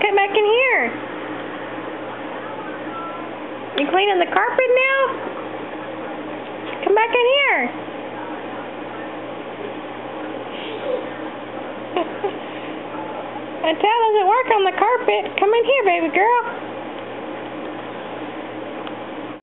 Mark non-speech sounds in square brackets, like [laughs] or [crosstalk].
come back in here. You cleaning the carpet now? Come back in here. [laughs] That towel doesn't work on the carpet. Come in here, baby girl.